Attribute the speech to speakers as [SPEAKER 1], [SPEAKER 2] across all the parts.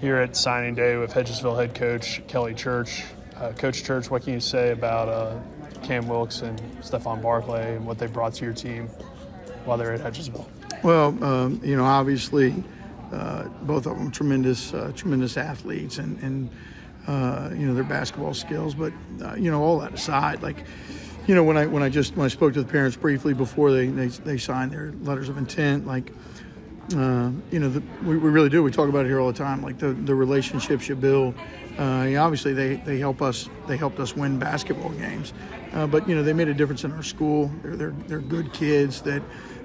[SPEAKER 1] here at signing day with Hedgesville head coach Kelly Church. Uh, coach Church, what can you say about uh, Cam Wilkes and Stephon Barclay and what they brought to your team while they're at Hedgesville?
[SPEAKER 2] Well, um, you know, obviously, uh, both of them tremendous, uh, tremendous athletes, and, and uh, you know their basketball skills. But uh, you know, all that aside, like you know, when I when I just when I spoke to the parents briefly before they they, they signed their letters of intent, like uh, you know, the, we, we really do. We talk about it here all the time, like the, the relationships you build. Uh, obviously, they, they help us. They helped us win basketball games, uh, but you know they made a difference in our school. They're they're, they're good kids that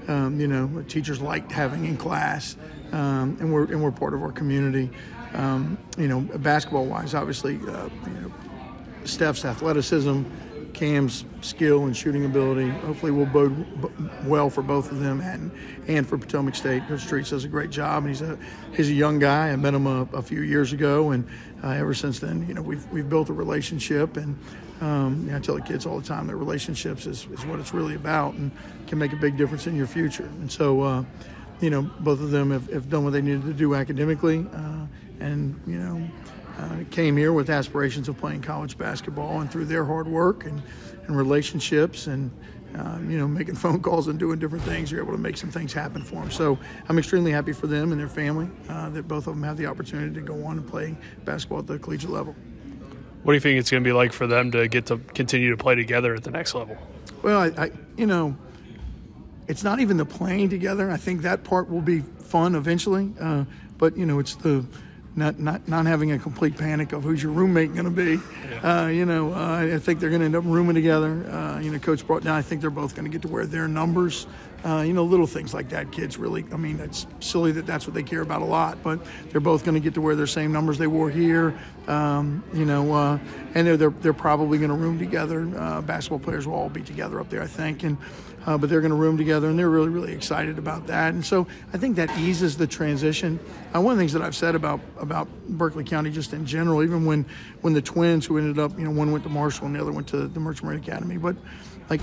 [SPEAKER 2] um, you know teachers liked having in class, um, and we're and we're part of our community. Um, you know, basketball wise, obviously, uh, you know, Steph's athleticism Cam's skill and shooting ability. Hopefully, will bode well for both of them and and for Potomac State. Coach Streets does a great job, and he's a he's a young guy. I met him a, a few years ago, and uh, ever since then, you know, we've we've built a relationship. And um, you know, I tell the kids all the time that relationships is, is what it's really about, and can make a big difference in your future. And so. Uh, you know, both of them have, have, done what they needed to do academically, uh, and you know, uh, came here with aspirations of playing college basketball, and through their hard work and, and relationships and um, you know making phone calls and doing different things, you're able to make some things happen for them. So I'm extremely happy for them and their family uh, that both of them have the opportunity to go on and play basketball at the collegiate level.
[SPEAKER 1] What do you think it's going to be like for them to get to continue to play together at the next level?
[SPEAKER 2] Well, I, I you know it's not even the playing together. I think that part will be fun eventually. Uh, but you know, it's the not not not having a complete panic of who's your roommate going to be. Yeah. Uh, you know, uh, I think they're going to end up rooming together. Uh, you know, Coach brought down. I think they're both going to get to wear their numbers. Uh, you know, little things like that. Kids really. I mean, it's silly that that's what they care about a lot, but they're both going to get to wear their same numbers they wore here. Um, you know, uh, and they're they're, they're probably going to room together. Uh, basketball players will all be together up there, I think, and uh, but they're going to room together, and they're really, really excited about that. And so I think that eases the transition. Uh, one of the things that I've said about about Berkeley County, just in general, even when when the twins who ended up, you know, one went to Marshall and the other went to the Merchant Marine Academy, but like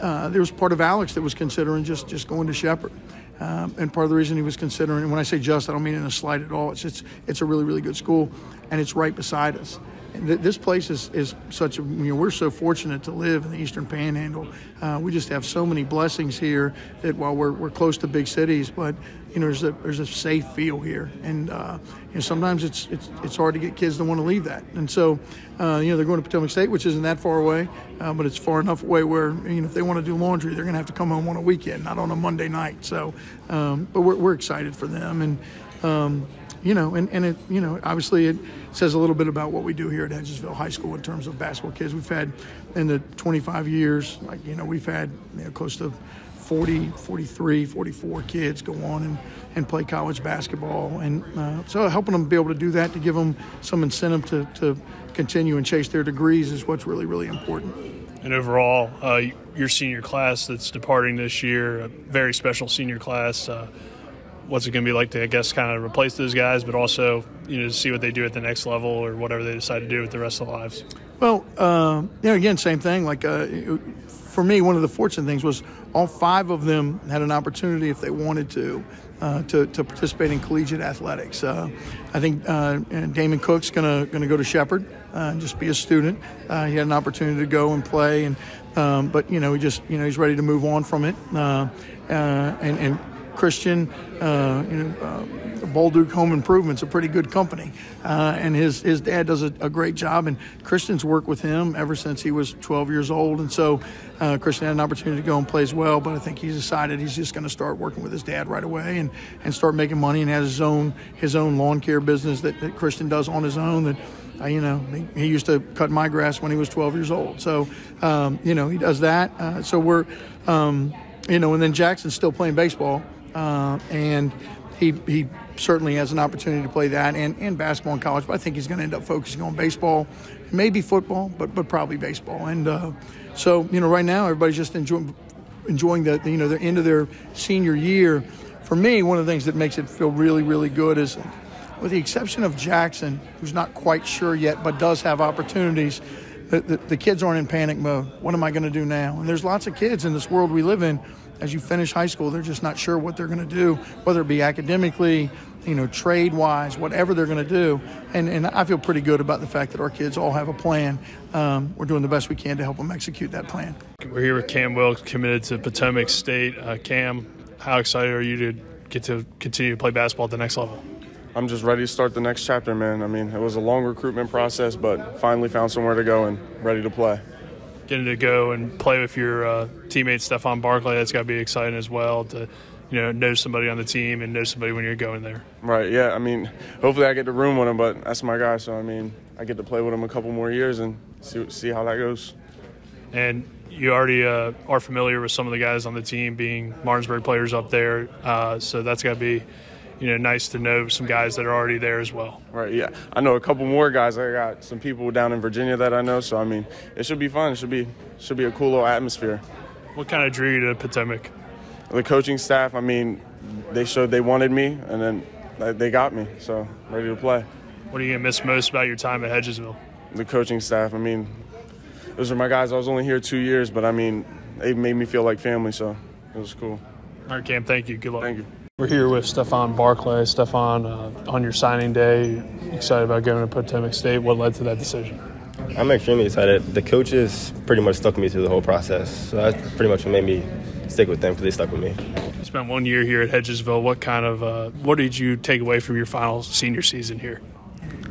[SPEAKER 2] uh, there was part of Alex that was considering just just going to Shepherd. Um, and part of the reason he was considering, and when I say just, I don't mean in a slight at all. It's it's it's a really really good school, and it's right beside us this place is, is such a, you know, we're so fortunate to live in the Eastern Panhandle. Uh, we just have so many blessings here that while we're, we're close to big cities, but, you know, there's a, there's a safe feel here. And, uh, you know, sometimes it's, it's, it's hard to get kids to want to leave that. And so, uh, you know, they're going to Potomac State, which isn't that far away, uh, but it's far enough away where, you know, if they want to do laundry, they're going to have to come home on a weekend, not on a Monday night. So, um, but we're, we're excited for them. And, um, you know, and, and it, you know, obviously it says a little bit about what we do here at Hedgesville High School in terms of basketball kids. We've had in the 25 years, like, you know, we've had you know, close to 40, 43, 44 kids go on and, and play college basketball. And uh, so helping them be able to do that, to give them some incentive to, to continue and chase their degrees is what's really, really important.
[SPEAKER 1] And overall, uh, your senior class that's departing this year, a very special senior class. Uh, what's it going to be like to, I guess, kind of replace those guys, but also, you know, see what they do at the next level or whatever they decide to do with the rest of their lives?
[SPEAKER 2] Well, uh, you know, again, same thing. Like, uh, for me, one of the fortunate things was all five of them had an opportunity, if they wanted to, uh, to, to, participate in collegiate athletics. Uh, I think uh, Damon Cook's gonna gonna go to Shepherd uh, and just be a student. He had an opportunity to go and play, and um, but you know he just you know he's ready to move on from it. And, and Christian, uh, you know, uh, Home Improvement's a pretty good company, uh, and his his dad does a, a, great job. And Christian's worked with him ever since he was 12 years old, and so uh, Christian had an opportunity to go and play as well. But I think he's decided he's just going to start working with his dad right away and, and start making money, and has his own his own lawn care business that, that Christian does on his own. That uh, you know, he, he, used to cut my grass when he was 12 years old. So, um, you know, he does that. Uh, so we're, um, you know, and then Jackson's still playing baseball uh, and he he certainly has an opportunity to play that and, and basketball in college. But I think he's going to end up focusing on baseball, maybe football, but but probably baseball. And uh, so you know, right now everybody's just enjoying enjoying the you know the end of their senior year. For me, one of the things that makes it feel really really good is. With the exception of Jackson, who's not quite sure yet, but does have opportunities, the, the, the kids aren't in panic mode. What am I going to do now? And there's lots of kids in this world we live in as you finish high school, they're just not sure what they're going to do, whether it be academically, you know, trade wise, whatever they're going to do. And, and I feel pretty good about the fact that our kids all have a plan. Um, we're doing the best we can to help them execute that plan.
[SPEAKER 1] We're here with Cam Wilkes, committed to Potomac State. Uh, Cam, how excited are you to get to continue to play basketball at the next level?
[SPEAKER 3] I'm just ready to start the next chapter, man. I mean, it was a long recruitment process, but finally found somewhere to go and ready to play.
[SPEAKER 1] Getting to go and play with your uh, teammate Stephon Barclay, that's got to be exciting as well. To you know, know somebody on the team and know somebody when you're going there.
[SPEAKER 3] Right. Yeah. I mean, hopefully I get to room with him, but that's my guy. So I mean, I get to play with him a couple more years and see see how that goes.
[SPEAKER 1] And you already uh, are familiar with some of the guys on the team being Martinsburg players up there, uh, so that's got to be you know, nice to know some guys that are already there as well.
[SPEAKER 3] Right. Yeah. I know a couple more guys. I got some people down in Virginia that I know. So I mean, it should be fun. It should be should be a cool little atmosphere.
[SPEAKER 1] What kind of drew you to Potomac?
[SPEAKER 3] The coaching staff. I mean, they showed they wanted me, and then they got me. So ready to play.
[SPEAKER 1] What are you gonna miss most about your time at Hedgesville?
[SPEAKER 3] The coaching staff. I mean, those are my guys. I was only here two years, but I mean, they made me feel like family. So it was cool.
[SPEAKER 1] All right, Cam. Thank you. Good luck.
[SPEAKER 3] Thank you.
[SPEAKER 1] We're here with Stephon Barclay. Stephon, uh, on your signing day, excited about going to Potomac State. What led to that decision?
[SPEAKER 4] I'm extremely excited. The coaches pretty much stuck with me through the whole process. So that's pretty much what made me stick with them because they stuck with me.
[SPEAKER 1] You spent one year here at Hedgesville. What kind of uh, what did you take away from your final senior season here?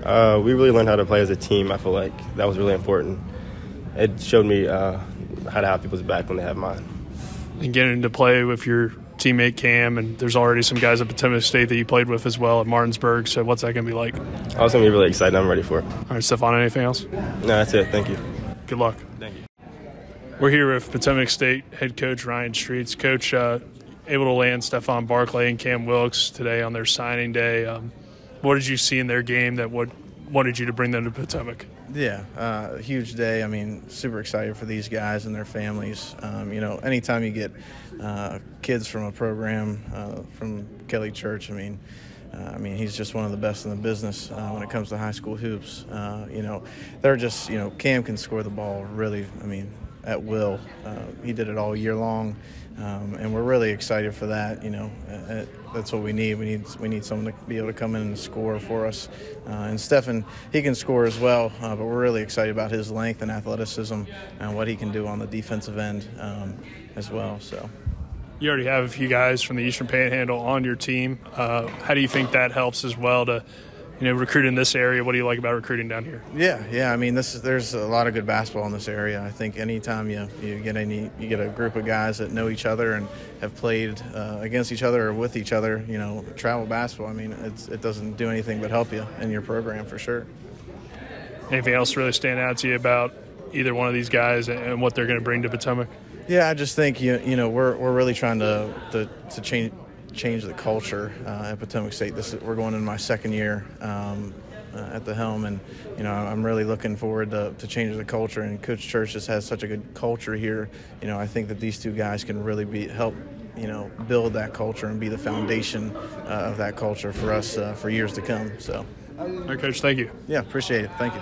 [SPEAKER 4] Uh, we really learned how to play as a team. I feel like that was really important. It showed me uh, how to have people's back when they have mine.
[SPEAKER 1] And getting to play with your teammate Cam, and there's already some guys at Potomac State that you played with as well at Martinsburg. So what's that going to be like?
[SPEAKER 4] I was going to be really excited. I'm ready for it.
[SPEAKER 1] All right, Stephon, anything else?
[SPEAKER 4] No, that's it. Thank you.
[SPEAKER 1] Good luck.
[SPEAKER 4] Thank you.
[SPEAKER 1] We're here with Potomac State head coach Ryan Streets. Coach, uh, able to land Stephon Barclay and Cam Wilkes today on their signing day. Um, what did you see in their game that would wanted you to bring them to Potomac?
[SPEAKER 5] Yeah, uh, huge day. I mean, super excited for these guys and their families. Um, you know, anytime you get uh, kids from a program uh, from Kelly Church, I mean, uh, I mean, he's just one of the best in the business uh, when it comes to high school hoops. Uh, you know, they're just, you know, Cam can score the ball really, I mean, at will. he did it all year long. Um, and we're really excited for that. You know, uh, that's what we need. We need we need someone to be able to come in and score for us. Uh, and Stephon, he can score as well, uh, but we're really excited about his length and athleticism and what he can do on the defensive end um, as well. So.
[SPEAKER 1] You already have a few guys from the Eastern Panhandle on your team. Uh, how do you think that helps as well to you know, recruit in this area. What do you like about recruiting down here?
[SPEAKER 5] Yeah, yeah. I mean, this is, there's a lot of good basketball in this area. I think anytime you you get any you get a group of guys that know each other and have played uh, against each other or with each other, you know, travel basketball. I mean, it doesn't do anything but help you in your program for sure.
[SPEAKER 1] Anything else really stand out to you about either one of these guys and what they're going to bring to Potomac?
[SPEAKER 5] Yeah, I just think you you know we're we're really trying to to, to change change the culture uh, at Potomac State. This we're going into my second year um, uh, at the helm, and you know I'm really looking forward to, to changing the culture. And Coach Church just has such a good culture here. You know I think that these two guys can really be help you know build that culture and be the foundation uh, of that culture for us uh, for years to come. So.
[SPEAKER 1] All right, Coach. Thank you.
[SPEAKER 5] Yeah, appreciate it. Thank you.